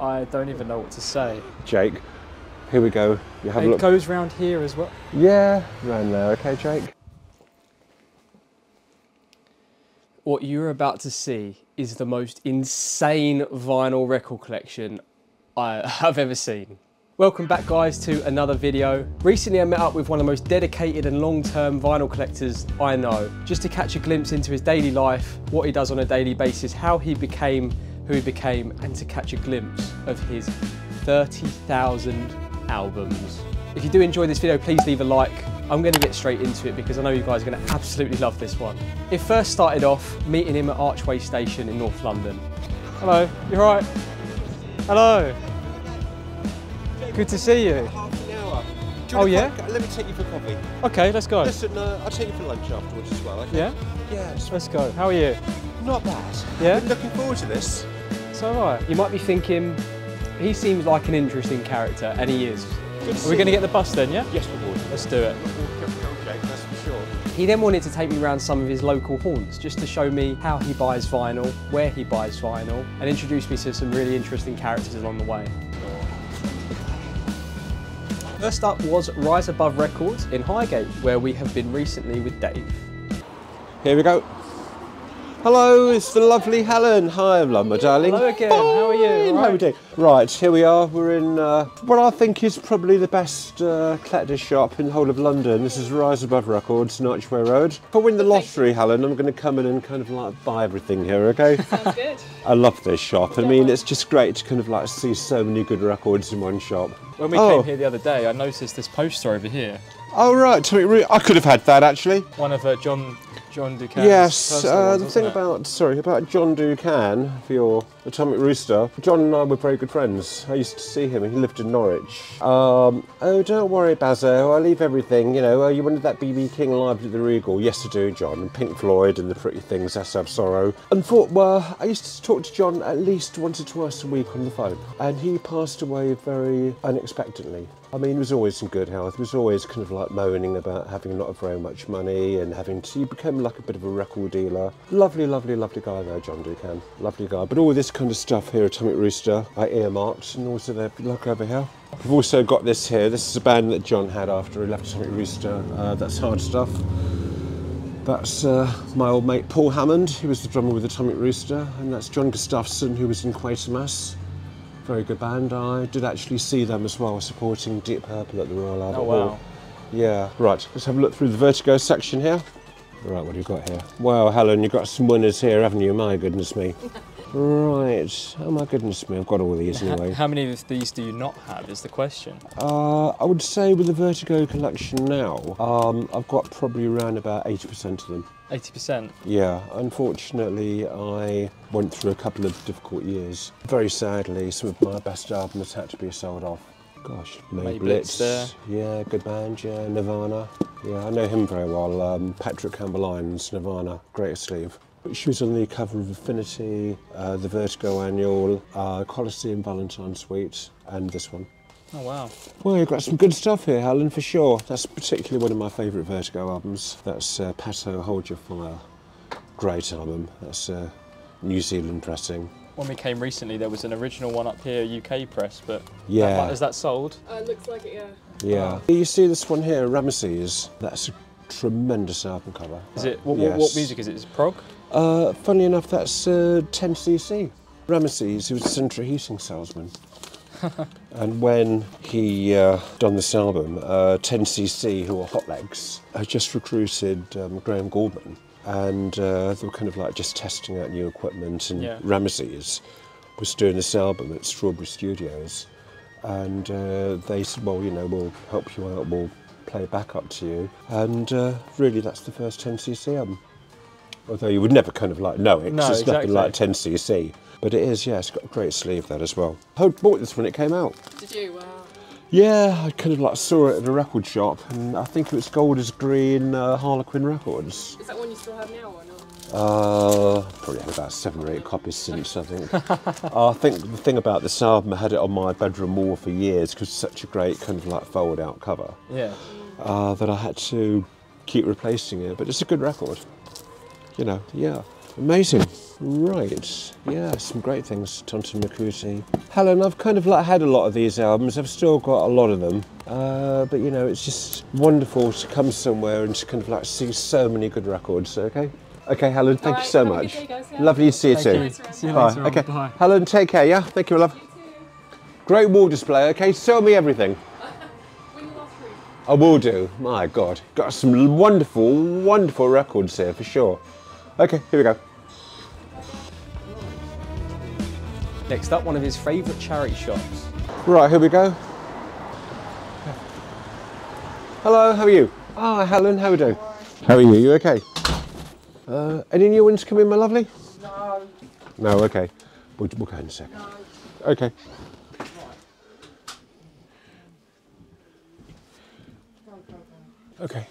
I don't even know what to say. Jake, here we go. You have a It look. goes round here as well. Yeah, round there. Okay, Jake. What you're about to see is the most insane vinyl record collection I have ever seen. Welcome back guys to another video. Recently I met up with one of the most dedicated and long-term vinyl collectors I know, just to catch a glimpse into his daily life, what he does on a daily basis, how he became who he became, and to catch a glimpse of his 30,000 albums. If you do enjoy this video, please leave a like. I'm going to get straight into it because I know you guys are going to absolutely love this one. It first started off meeting him at Archway Station in North London. Hello, you alright? Hello. Good to see you. half an hour. Do Oh, yeah? Let me take you for coffee. Okay, let's go. Listen, uh, I'll take you for lunch afterwards as well. Okay? Yeah? Yeah, Let's go. How are you? not bad. Yeah? I've been looking forward to this. It's alright. You might be thinking, he seems like an interesting character, and he is. Good Are we going to get the bus then, yeah? Yes, we would. Let's do it. Go, go, that's for sure. He then wanted to take me around some of his local haunts just to show me how he buys vinyl, where he buys vinyl, and introduce me to some really interesting characters along the way. First up was Rise Above Records in Highgate, where we have been recently with Dave. Here we go. Hello, it's the lovely Helen. Hi, love, my darling. Hello again, how are you? Fine, All How are we right? doing? Right, here we are. We're in uh, what I think is probably the best uh, collector shop in the whole of London. This is Rise Above Records, Archway Road. If I win the lottery, Helen, I'm going to come in and kind of like buy everything here, okay? Sounds good. I love this shop. I mean, it's just great to kind of like see so many good records in one shop. When we Oh. came here the other day, I noticed this poster over here. Oh, right. I could have had that actually. One of uh, John John Du Cann's Yes, uh, ones, the thing it? about sorry about John Du Cann for your Atomic Rooster. John and I were very good friends. I used to see him. He lived in Norwich. Um, oh, don't worry, Bazo. I leave everything. You know, uh, you wanted that BB King live at the Regal. Yes, I do, John. And Pink Floyd and the Pretty Things. That's S.F. Sorrow. And thought, well, I used to talk to John at least once or twice a week on the phone, and he passed away very unexpectedly. I mean, he was always in good health. He was always kind of like moaning about having not very much money and having to. He became like a bit of a record dealer. Lovely, lovely, lovely guy though, John Du Cann. Lovely guy. But all this kind of stuff here, Atomic Rooster, I earmarked, and also there, look over here. We've also got this here. This is a band that John had after he left Atomic Rooster. Uh, that's hard stuff. That's uh, my old mate Paul Hammond, who was the drummer with Atomic Rooster, and that's John Gustafson, who was in Quatermass. Very good band. I did actually see them as well, supporting Deep Purple at the Royal Albert Oh Hall. wow. Yeah, right. Let's have a look through the Vertigo section here. Right, what do you got here? Wow, Helen, you've got some winners here, haven't you? My goodness me. Right. Oh my goodness me, I've got all these anyway. How many of these do you not have? Is the question. Uh, I would say with the Vertigo collection now, um, I've got probably around about 80% of them. Eighty percent. Yeah, unfortunately, I went through a couple of difficult years. Very sadly, some of my best albums had to be sold off. Gosh, May May Blitz, Blitz yeah, good band, yeah, Nirvana, yeah, I know him very well. Um, Patrick Campbell Lyons, Nirvana, greatest sleeve. She was on the cover of Affinity, uh, the Vertigo Annual, uh, Colosseum Valentine Suite, and this one. Oh wow. Well, you've got some good stuff here, Helen, for sure. That's particularly one of my favourite Vertigo albums. That's uh, Patto Hold Your Fire. Great album. That's a New Zealand pressing. When we came recently, there was an original one up here, UK press, but Yeah. that, is that sold? Uh, looks like it, yeah. Yeah. You see this one here, Ramases. That's a tremendous album cover. Is it? What, what, what music is it? Is it prog? Uh, funnily enough, that's uh, 10cc. Ramases, he was a central heating salesman. and when he uh, done this album, uh, 10cc, who were Hot Legs, had just recruited um, Graham Gouldman. And uh, they were kind of like just testing out new equipment. And Yeah. Ramases was doing this album at Strawberry Studios. And uh, they said, well, you know, we'll help you out, we'll play backup to you. And uh, really, that's the first 10cc album. Although you would never kind of like know it, 'cause No, it's nothing like 10cc. But it is, yeah, it's got a great sleeve that as well. I bought this when it came out. Did you? Wow. Yeah, I kind of like saw it at a record shop, and I think it was Golders Green uh, Harlequin Records. Is that one you still have now or not? Uh, probably had about seven or eight copies since, I think. I think the thing about this album, I had it on my bedroom wall for years because it's such a great kind of like fold out cover Yeah. uh, that I had to keep replacing it. But it's a good record. You know, yeah. Amazing. Right. Yeah, some great things. Tonton Macoute. Helen, I've kind of like had a lot of these albums. I've still got a lot of them. Uh, but you know, it's just wonderful to come somewhere and to kind of like see so many good records. Okay. Okay, Helen. Thank Alright, you so have a good much. day, guys, yeah. Lovely to see you Thank too. you. See you Bye. later. Okay. Bye. Helen, take care. Yeah. Thank you, love. You Great wall display. Okay. Show me everything. When you last read. I will do. My God, got some wonderful, wonderful records here for sure. Okay, here we go. Next up, one of his favourite charity shops. Right, here we go. Hello, how are you? Ah, Helen, how are you doing? How are you? You okay? Uh, any new ones come in, my lovely? No. No, okay. We'll, we'll go in a second. Okay. Okay.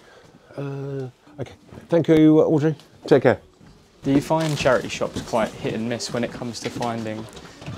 Uh, okay. Thank you, Audrey. Take care. Do you find charity shops quite hit and miss when it comes to finding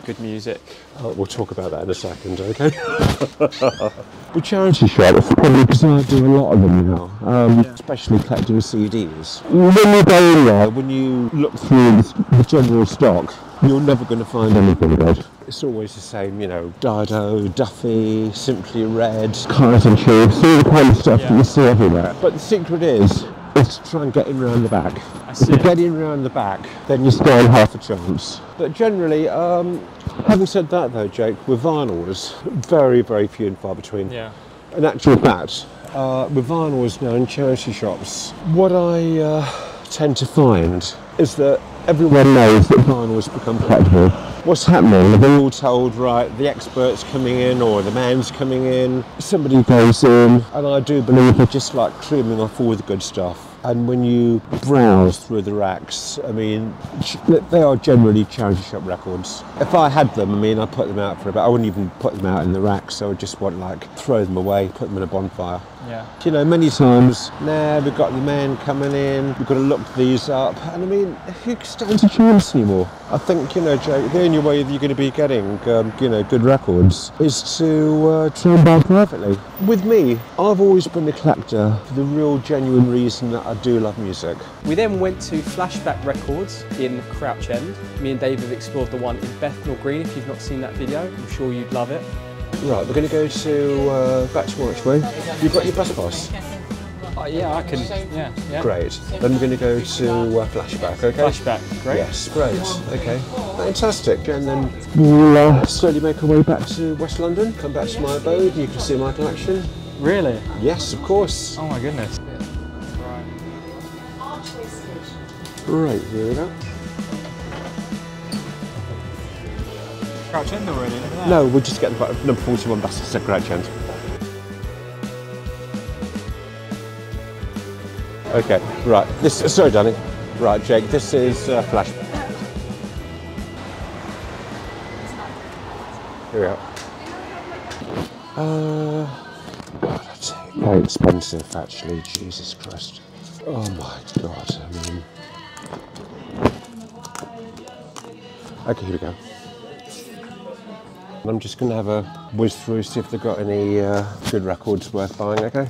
good music? Oh, we'll talk about that in a second, okay? With charity shops, probably because I do a lot of them now, um, especially collecting CDs. When you go in there, when you look through the, the general stock, you're never going to find anything good. It's always the same, you know, Dido, Duffy, Simply Red, and Chiefs, all the kind of stuff that you see everywhere. But the secret is, is to try and get in round the back. I If you get in round the back, then you stand half a chance. But generally, um, having said that though, Jake, with vinyls, very, very few and far between. Yeah. In actual fact, uh, with vinyls now in charity shops, what I uh, tend to find is that everyone knows that vinyls become collectible. What's happening? They're all told, right, the expert's coming in or the man's coming in, somebody goes in, and I do believe they're just like trimming off all the good stuff. And when you browse through the racks, I mean, they are generally charity shop records. If I had them, I mean, I'd put them out for a bit. I wouldn't even put them out in the racks. I would just want like throw them away, put them in a bonfire. Yeah. You know, many times, nah, we've got the man coming in, we've got to look these up. And I mean, who stands a chance anymore? I think, you know, Jake, the only way that you're going to be getting, um, you know, good records is to uh, try and buy privately. With me, I've always been a collector for the real genuine reason that I do love music. We then went to Flashback Records in Crouch End. Me and Dave have explored the one in Bethnal Green. If you've not seen that video, I'm sure you'd love it. Right, we're going to go to uh, back to Marchway. You've got your bus pass? Oh, yeah, I can. Yeah. Yeah. Great. Then we're going to go to uh, Flashback, okay? Flashback. Great. Yes, great. Okay, fantastic. And then we'll uh, slowly make our way back to West London, come back to my abode, you can see my collection. Really? Yes, of course. Oh my goodness. Right, here we go. Crouch End already. No, we're just getting the number 41 bus to Crouch End. Okay, right. This, sorry, Danny. Right, Jake, this is uh, Flashback. Here we go. Uh, that's very expensive, actually. Jesus Christ. Oh my God. I mean. Okay, here we go. I'm just going to have a whiz through, see if they've got any uh, good records worth buying, okay?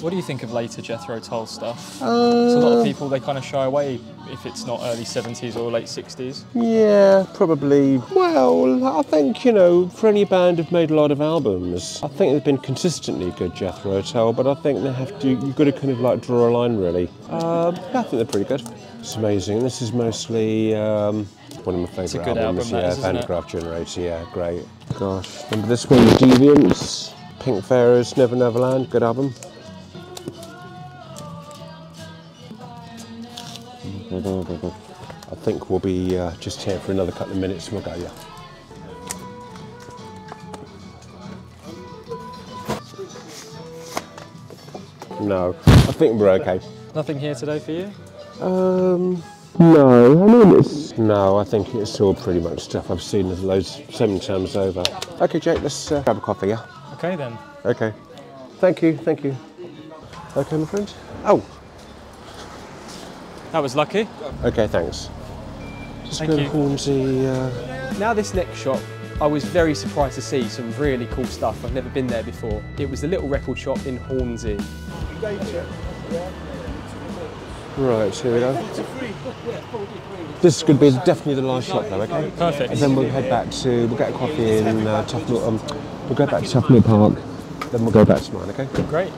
What do you think of later Jethro Tull stuff? so a lot Uh, of people they kind of shy away if it's not early 70s or late 60s. Yeah, probably. Well, I think, you know, for any band who've made a lot of albums, I think they've been consistently good Jethro Tull, but I think they have to, you've got to kind of like draw a line really. Um, yeah, I think they're pretty good. It's amazing. This is mostly um, one of my favourite a good albums. album, that yeah, is, isn't it? Van der Graaf Generator, yeah, great. Gosh, remember this one, Deviants, Pink Fairies, Never Neverland, good album. I think we'll be uh, just here for another couple of minutes and we'll go, yeah. No, I think we're okay. Nothing here today for you? Um, no, I mean it's no. I think it's all pretty much stuff I've seen loads so many times over. Okay, Jake, let's uh, grab a coffee, yeah. Okay then. Okay. Thank you, thank you. Okay, my friend. Oh, That was lucky. okay, thanks. Just Thank go to you. Hornsey. Uh, Now this next shop, I was very surprised to see some really cool stuff. I've never been there before. It was the little record shop in Hornsey. right, here we go. This is going to be definitely the last shop, though. Okay. Perfect. And then we'll head back to. We'll get a coffee in uh, Tufnell. Um, we'll go back to Tufnell Park. Then we'll go back to mine. Okay. Great.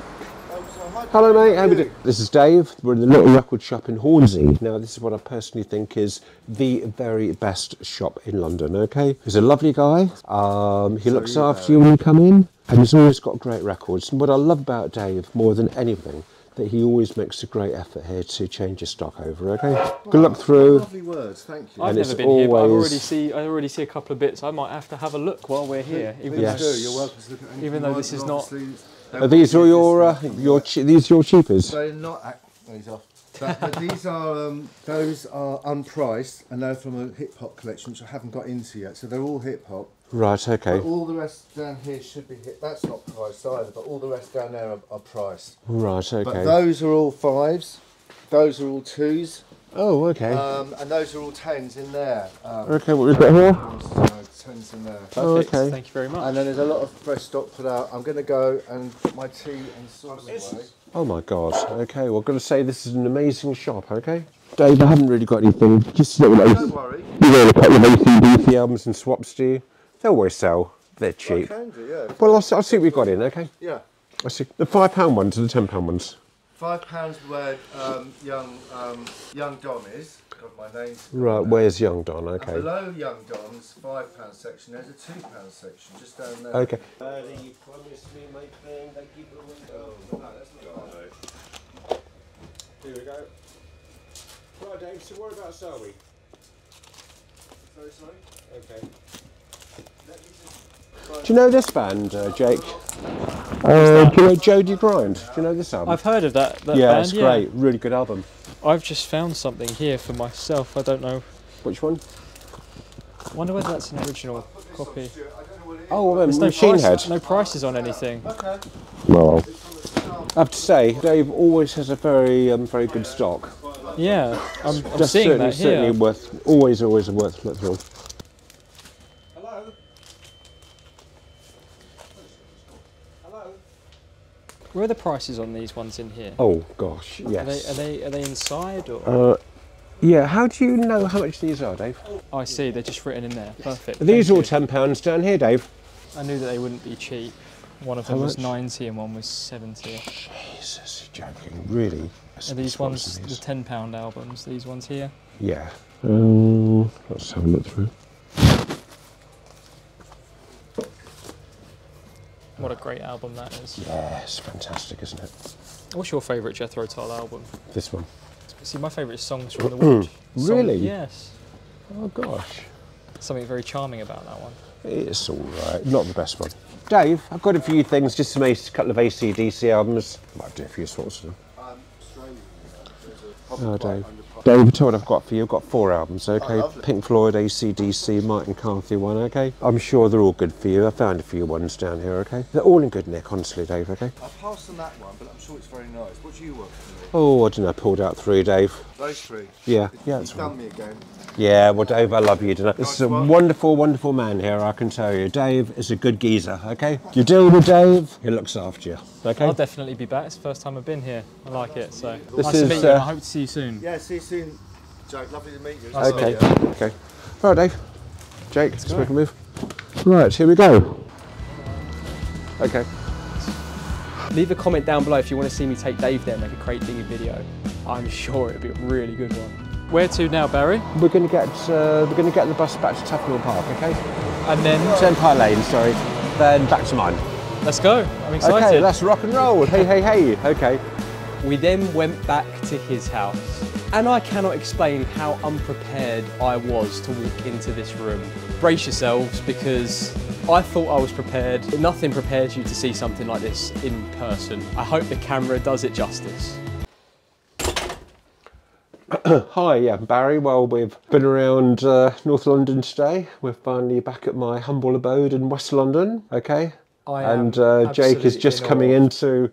Hello, mate. How we doing? This is Dave. We're in the little record shop in Hornsey. Now, this is what I personally think is the very best shop in London. Okay, he's a lovely guy. Um, he looks after you when you come in, and he's always got great records. And what I love about Dave more than anything. That he always makes a great effort here to change his stock over. Okay, good luck through. Lovely words, thank you. I've And never it's been here, but I already see. I already see a couple of bits. I might have to have a look while we're here. Even Please Yes. do. You're welcome to look at Even though this is not- obviously Are these all your be uh, your che- these your cheapers? They're not. ac- These off. But, but these are um, those are unpriced, and they're from a hip hop collection which I haven't got into yet. So they're all hip hop. Right. Okay. But all the rest down here should be hit. That's not priced either. But all the rest down there are, are priced. Right. okay. But Okay. those are all fives. Those are all twos. Oh. Okay. Um, and those are all tens in there. Um, okay. What we've got here? uh, tens in there. Oh, okay. Thank you very much. And then there's a lot of fresh stock put out. I'm going to go and put my tea and sauce away. Oh my god. Okay, well, I've got to say this is an amazing shop. Okay, Dave, I haven't really got anything. Just a little. Don't worry. You know, a couple of ACDC albums and swaps. Do you? They always sell. They're cheap. can do, yeah. Well, I'll, see- I'll see what we've got in. Okay. Yeah. I see the five pound ones and the ten pound ones. Five pounds where um, young um, young Don is. Got my name. Right. Where's Young Don? And Okay. below young Don's five pound section, there's a two pound section just down there. Okay. Here we go. Right, Dave. So whereabouts are we? Very sorry. Okay. Do you know this band, uh, Jake? Uh, do you know Jody Grind? Do you know this album? I've heard of that. that yeah, band, it's great. Really good album. I've just found something here for myself. I don't know. Which one? I wonder whether that's an original copy. I don't know what it is. Oh, well, There's no Machine price, Head. no prices on anything. Okay. Well, I have to say, Dave always has a very, um, very good stock. Yeah, I'm, I'm seeing certainly, that certainly worth, always, always a worth look through. Hello. Hello. Where are the prices on these ones in here? Oh gosh, Are they, yes. are they are they inside or? Uh, yeah. How do you know how much these are, Dave? Oh, I see. They're just written in there. Perfect. Are these thank all you. ten pounds down here, Dave? I knew that they wouldn't be cheap. One of them was 90 and one was 70. Jesus, you're joking, really? Are these ones the 10 pound albums? These ones here? Yeah. Um, let's have a look through. What a great album that is. Yes, fantastic, isn't it? What's your favourite Jethro Tull album? This one. See, my favourite is Songs from the Wood. Song- Really? yes. Oh gosh. Something very charming about that one. It's all right. Not the best one. Dave, I've got a few things, just some a couple of ACDC albums. Might do a few sorts of them. Um, Australian, there's a Oh, probably Dave. underpriced- Dave, tell what I've got for you. I've got four albums, okay? Oh, lovely. Pink Floyd, ACDC, Martin Carthy one, okay? I'm sure they're all good for you. I found a few ones down here, okay? They're all in good nick, honestly, Dave, okay? I passed on that one, but I'm sure it's very nice. What do you want from me? Oh, I don't know, I pulled out three, Dave. Those three. Yeah, yeah, You've that's done right. me again. Yeah, well, Dave, I love you. Don't This is a one. wonderful, wonderful man here, I can tell you. Dave is a good geezer, okay? You deal with Dave, he looks after you, okay? I'll definitely be back. It's the first time I've been here. I like it. So This nice is, to meet you. uh, and I hope to see you soon. Yeah, see you soon, Jake. Lovely to meet you. Nice Okay, you. okay. All right, Dave. Jake, let's make a move. Right, here we go. Okay. Leave a comment down below if you want to see me take Dave there and make a crate digging video. I'm sure it'll be a really good one. Where to now, Barry? We're going to get uh, we're going to get the bus back to Tufnell Park, okay? And then To Empire Lane, sorry. Then back to mine. let's go. I'm excited. Okay, let's rock and roll. Hey, hey, hey. Okay. We then went back to his house, and I cannot explain how unprepared I was to walk into this room. Brace yourselves because I thought I was prepared. Nothing prepares you to see something like this in person. I hope the camera does it justice. Hi, yeah, Barry. Well, we've been around uh, North London today. We're finally back at my humble abode in West London, okay? I am and uh, Jake is just in coming in to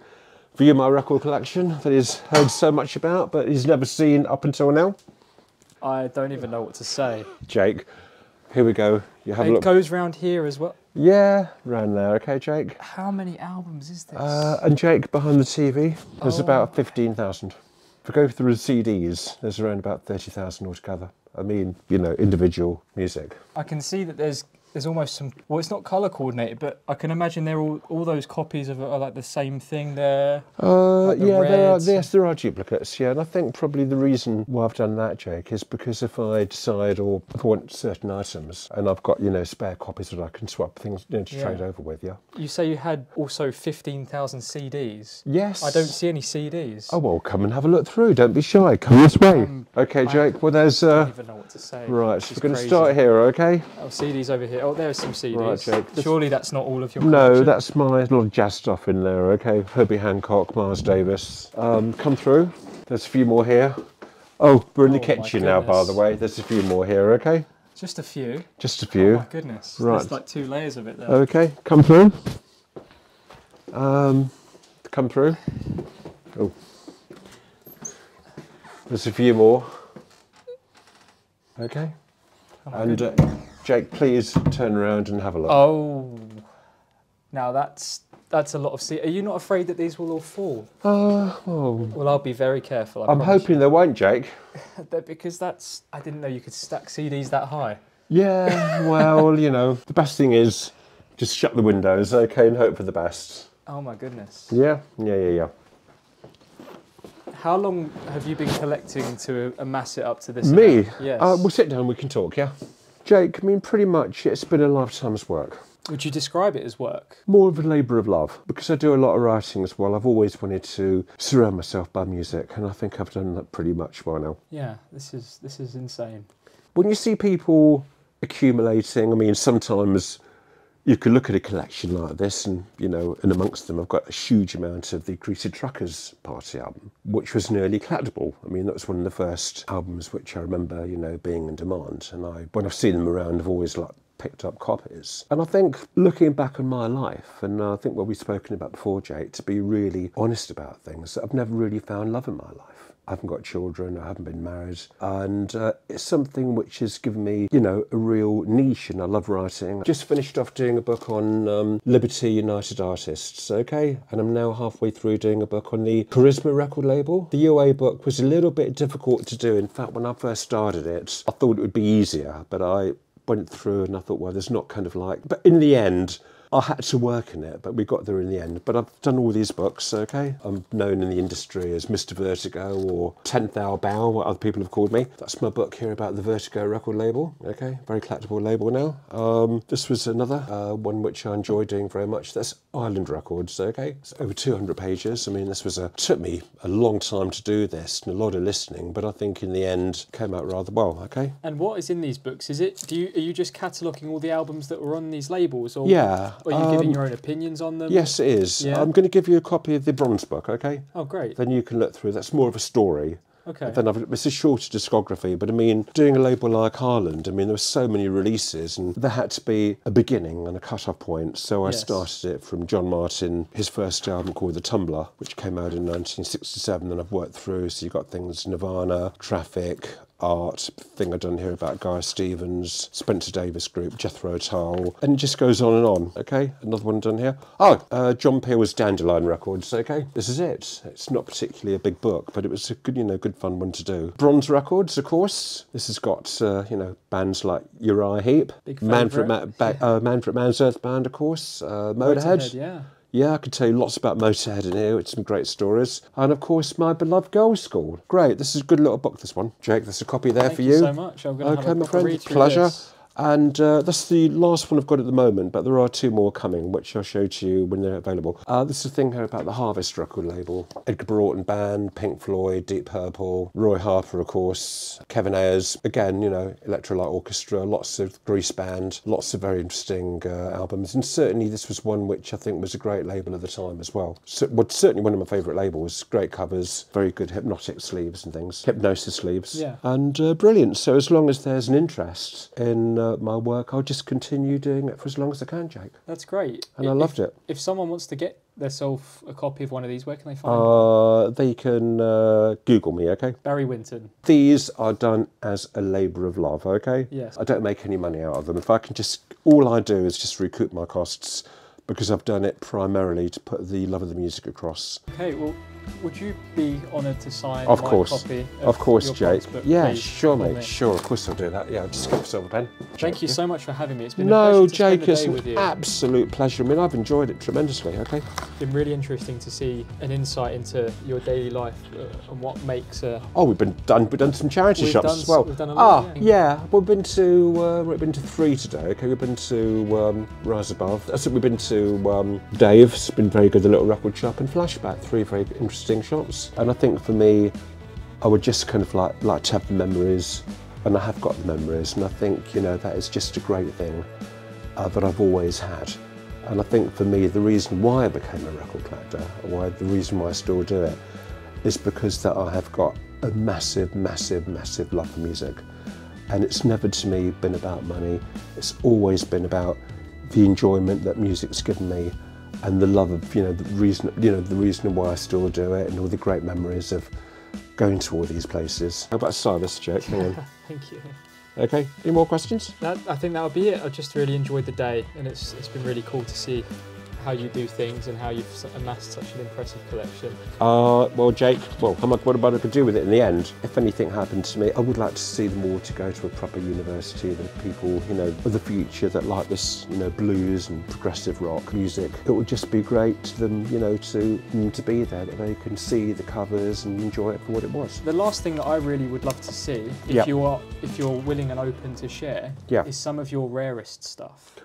view my record collection that he's heard so much about, but he's never seen up until now. I don't even know what to say. Jake, here we go. You have a It look. goes round here as well. Yeah, round there, okay, Jake? How many albums is this? Uh, and Jake, behind the TV, there's Oh. about 15,000. If we go through the CDs, there's around about 30,000 altogether. I mean, you know, individual music. I can see that there's there's almost some. Well, it's not color coordinated, but I can imagine they're all all those copies of are like the same thing there. Uh, Like the yeah, there are, yes, there are duplicates. Yeah, and I think probably the reason why I've done that, Jake, is because if I decide or if I want certain items, and I've got you know spare copies that I can swap things you know, to Yeah. trade over with. Yeah. You say you had also fifteen thousand CDs. Yes. I don't see any CDs. Oh well, come and have a look through. Don't be shy. Come this way. Um, okay, I Jake. Well, there's I uh, don't even know what to say. right. We're going to start here. Okay. Oh, CDs over here. Oh, there's some CDs. Right, Jake, this- Surely that's not all of your. No, that's my little jazz stuff in there. Okay, Herbie Hancock, Miles Davis. Um, come through. There's a few more here. Oh, we're in the Oh, my kitchen now, by the way. There's a few more here. Okay, just a few. just a Oh few. my goodness. Right. There's like two layers of it there. Okay, come through. Um, come through. Oh, there's a few more. Okay, Oh and uh. Jake, please turn around and have a look. oh, now that's that's a lot of C. Are you not afraid that these will all fall? Uh, oh, Well, I'll be very careful. I I'm promise hoping they won't, Jake. because that's I didn't know you could stack CDs that high. Yeah, well, you know, the best thing is just shut the windows, okay, and hope for the best. Oh my goodness. Yeah, yeah, yeah, yeah. How long have you been collecting to amass it up to this? Me? amount? Yes. Uh, we'll sit down, we can talk, yeah? Jake, I mean, pretty much it's been a lifetime's work. Would you describe it as work? More of a labour of love. Because I do a lot of writing as well, I've always wanted to surround myself by music, and I think I've done that pretty much by now. Yeah. This is this is insane. When you see people accumulating, I mean, sometimes you could look at a collection like this, and you know, and amongst them, I've got a huge amount of the Greasy Truckers Party album, which was nearly collectible. I mean, that was one of the first albums which I remember, you know, being in demand. And I, when I've seen them around, I've always like picked up copies. And I think looking back on my life, and I think what we've spoken about before, Jake, to be really honest about things, I've never really found love in my life. I haven't got children, I haven't been married, and uh, it's something which has given me, you know, a real niche, and I love writing. Just finished off doing a book on um, Liberty United Artists, okay, and I'm now halfway through doing a book on the Charisma record label. The UA book was a little bit difficult to do. In fact, when I first started it, I thought it would be easier, but I went through and I thought, well, there's not kind of like, but in the end, I had to work in it, but we got there in the end. But I've done all these books, okay? I'm known in the industry as Mr. Vertigo or 10th Hour Bow, what other people have called me. That's my book here about the Vertigo record label, okay? Very collectible label now. Um, this was another uh, one which I enjoy doing very much. That's Island Records, okay? It's over 200 pages. I mean, this was a, took me a long time to do this and a lot of listening, but I think in the end came out rather well, okay? And what is in these books? Is it do you are you just cataloguing all the albums that were on these labels, or Yeah. Are you giving um, your own opinions on them? Yes, it is. Yeah. I'm going to give you a copy of the bronze book, okay? Oh, great. Then you can look through. That's more of a story. Okay. Then I've, it's a shorter discography, but I mean, doing a label like Harland, I mean, there were so many releases, and there had to be a beginning and a cut-off point. So I Yes. started it from John Martyn, his first album called The Tumbler, which came out in 1967. Then I've worked through, so you've got things Nirvana, Traffic, Art, thing I've done here about Guy Stevens, Spencer Davis Group, Jethro Tull, and it just goes on and on. Okay, another one done here. Oh, uh, John Peel's Dandelion Records. Okay, this is it. It's not particularly a big book, but it was a good, you know, good fun one to do. Bronze Records, of course. This has got, uh, you know, bands like Uriah Heep, Manfred, favourite. Ma- ba- uh, Manfred Mann's Earth Band, of course, uh, Motorhead. Motorhead, yeah. Yeah, I could tell you lots about Motorhead in here. It's some great stories. And of course, my beloved Girlschool. Great. This is a good little book, this one. Jake, there's a copy there Thank for you you. so much. I'm gonna have okay, a my friend. read Pleasure. this. And uh, that's the last one I've got at the moment, but there are two more coming, which I'll show to you when they're available. Uh, this is a thing here about the Harvest record label. Edgar Broughton Band, Pink Floyd, Deep Purple, Roy Harper, of course, Kevin Ayers. Again, you know, Electric Light Orchestra, lots of Grease Band, lots of very interesting uh, albums. And certainly this was one which I think was a great label at the time as well. So, well certainly one of my favourite labels. Great covers, very good hypnotic sleeves and things, Hipgnosis sleeves. Yeah. And uh, brilliant. So as long as there's an interest in uh, my work, I'll just continue doing it for as long as I can, Jake. That's great. And I loved it. If someone wants to get themselves a copy of one of these, where can they find Uh, they can uh, Google me, okay? Barry Winton? These are done as a labour of love, okay? Yes. I don't make any money out of them. If I can just, all I do is just recoup my costs because I've done it primarily to put the love of the music across. Okay, well, would you be honoured to sign Of course. copy? Of, Of course, your Jake. Book, Yeah, please, sure, mate. Sure, of course I'll do that. Yeah, just get myself a pen. Thank you so much for having me. It's been a No, pleasure to spend Jake, the it's an absolute pleasure. I mean, I've enjoyed it tremendously. Okay. It's been really interesting to see an insight into your daily life uh, and what makes a. Oh, we've been done. We've done some charity We've shops done as well. we've done a lot, ah, yeah. yeah. We've been to uh, we've been to three today. Okay, we've been to um, Rise Above. It. We've been to um, Dave's. Been very good. The little record shop and Flashback. Three very interesting shops. And I think for me, I would just kind of like like to have the memories, and I have got the memories. And I think you know that is just a great thing uh, that I've always had. And I think for me, the reason why I became a record collector, why the reason why I still do it, is because that I have got a massive, massive, massive love for music. And it's never to me been about money. It's always been about the enjoyment that music's given me and the love of, you know, the reason, you know, the reason why I still do it and all the great memories of going to all these places. How about Silas, Jake? Hang on. Thank you. Okay, any more questions? That, I think that would be it. I just really enjoyed the day, and it's it's been really cool to see how you do things and how you've amassed such an impressive collection. Uh, well, Jake, well, how much, what about I could do with it in the end? If anything happened to me, I would like to see them all to go to a proper university, the people, you know, of the future that like this, you know, blues and progressive rock music. It would just be great to them, you know, to, to be there, that they can see the covers and enjoy it for what it was. The last thing that I really would love to see, if Yeah. you are if you're willing and open to share, Yeah. is some of your rarest stuff.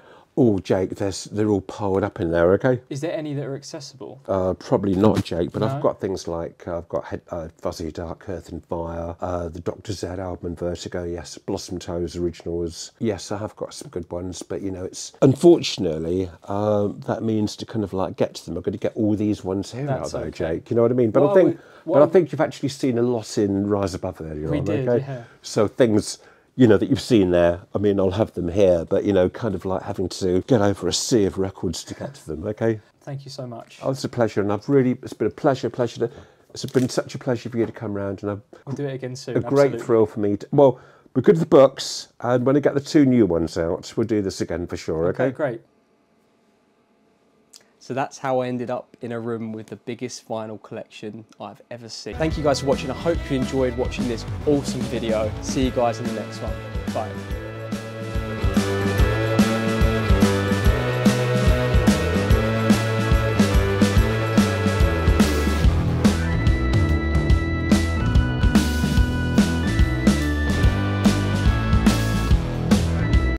Oh, Jake, there's, they're all piled up in there, okay? Is there any that are accessible? Uh, probably not, Jake, but No? I've got things like uh, I've got Head- uh, Fuzzy Duck Earth and Fire, uh, the Doctor Z album and Vertigo, yes, Blossom Toes originals. Yes, I have got some good ones, but you know, it's unfortunately um, that means to kind of like get to them. I've got to get all these ones here That's out though, okay. Jake. You know what I mean? But What I think, would- what but I I think you've actually seen a lot in Rise Above earlier We on, did, okay? yeah. So things you know that you've seen there. I mean, I'll have them here, but you know, kind of like having to get over a sea of records to get to them. Okay. Thank you so much. Oh, it's a pleasure, and I've really, it's been a pleasure, pleasure to, it's been such a pleasure for you to come round, and We'll do it again soon. a great thrill for me. To, well, we're good at the books, and when I get the two new ones out, we'll do this again for sure, okay? Okay, great. So that's how I ended up in a room with the biggest vinyl collection I've ever seen. Thank you guys for watching. I hope you enjoyed watching this awesome video. See you guys in the next one. Bye.